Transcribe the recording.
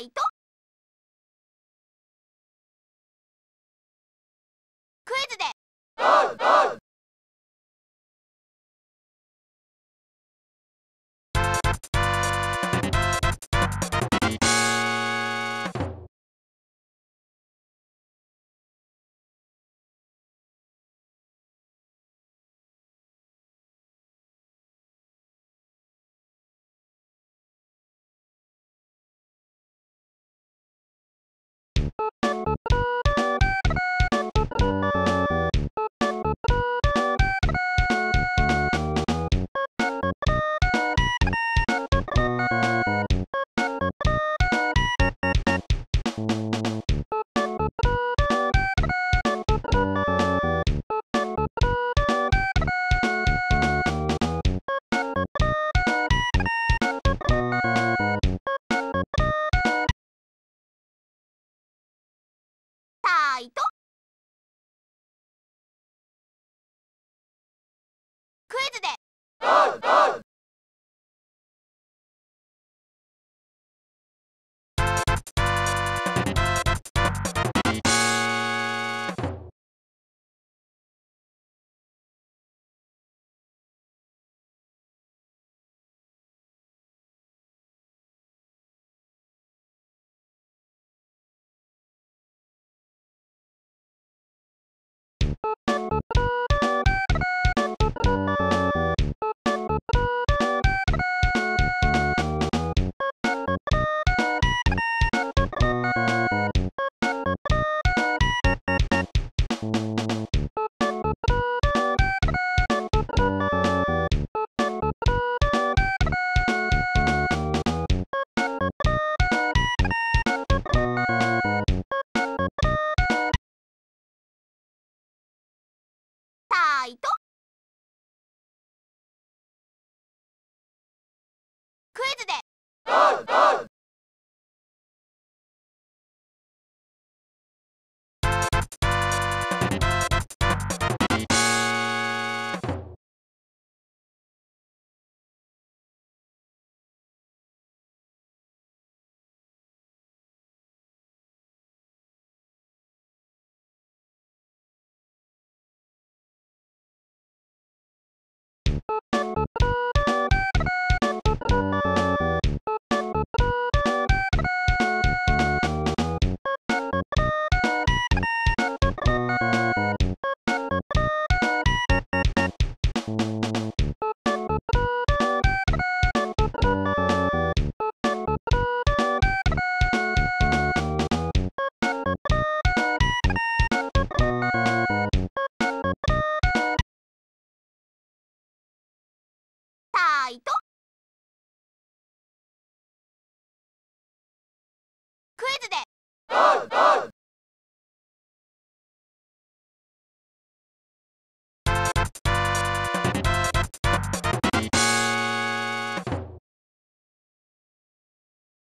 イト you イトイトクイズです。イと！